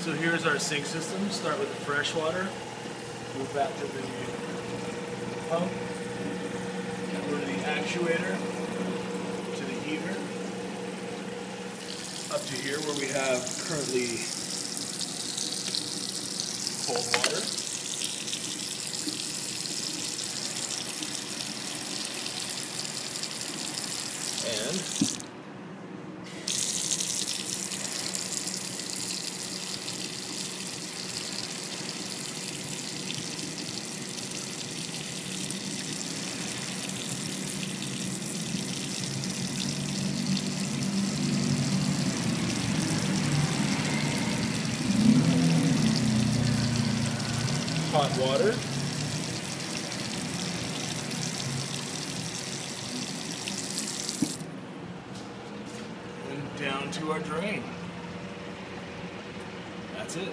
So here's our sink system. Start with the fresh water. Move back to the pump. Go to the actuator. To the heater. Up to here where we have currently cold water. And hot water. And down to our drain. That's it.